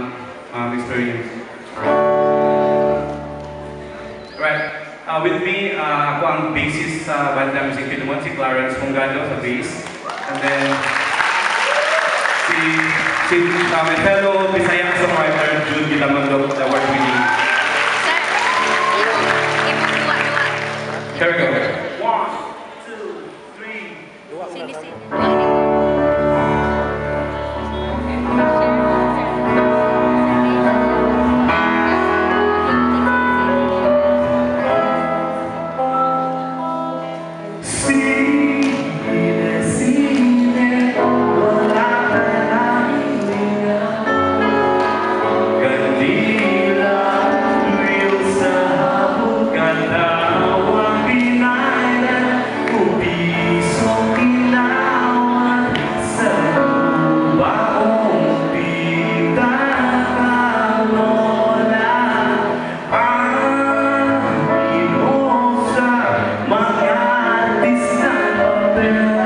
Um, um, experience. Right. Uh, with me, uh, ako ang bassist sa banda Missing Filemon, si Clarence Mungado sa bass. And then, si, si uh, my fellow Bisaya songwriter, Jude Gitamondoc, that worked with there.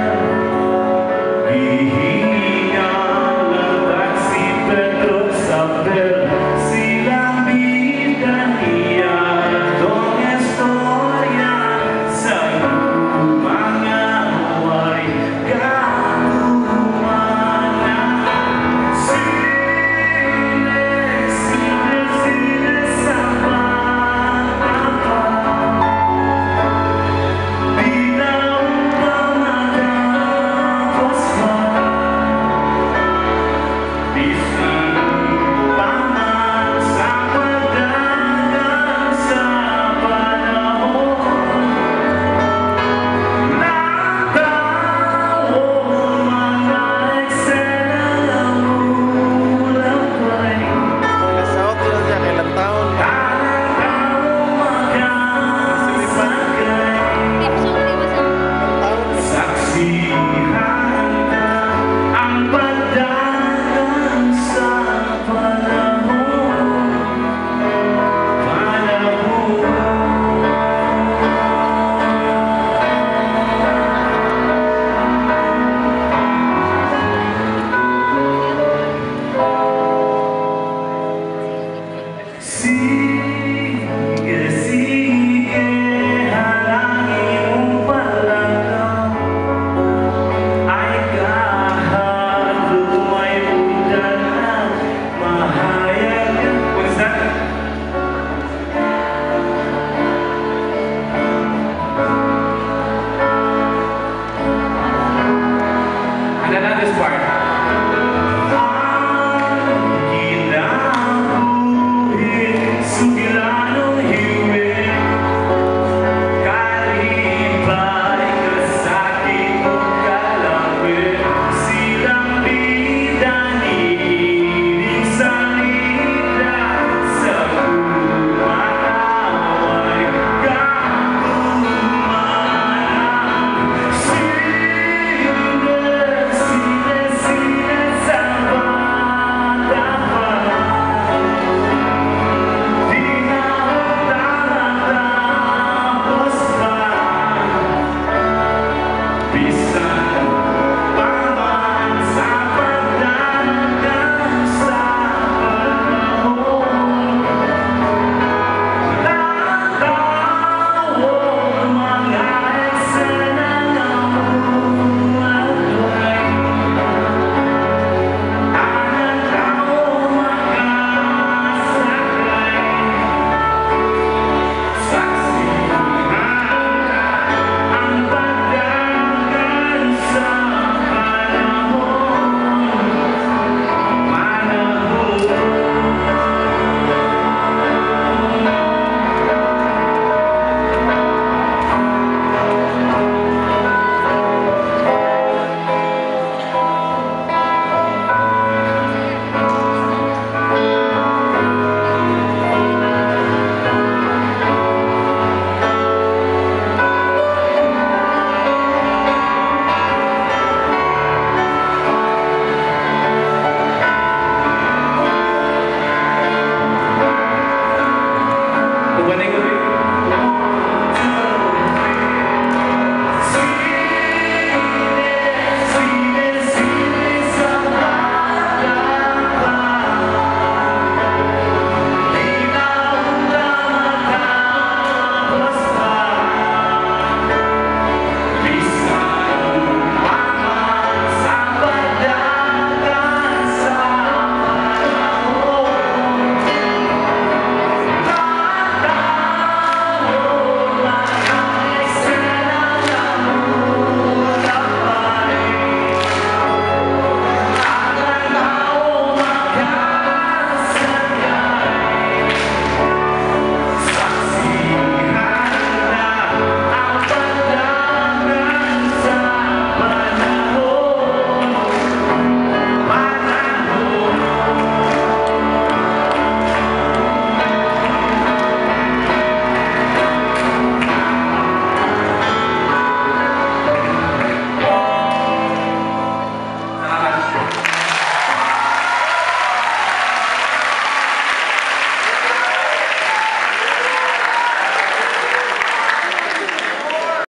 winning